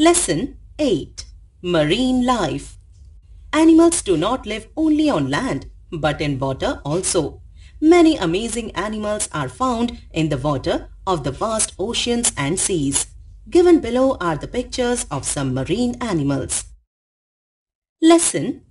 Lesson 8 Marine Life Animals do not live only on land, but in water also. Many amazing animals are found in the water of the vast oceans and seas. Given below are the pictures of some marine animals. Lesson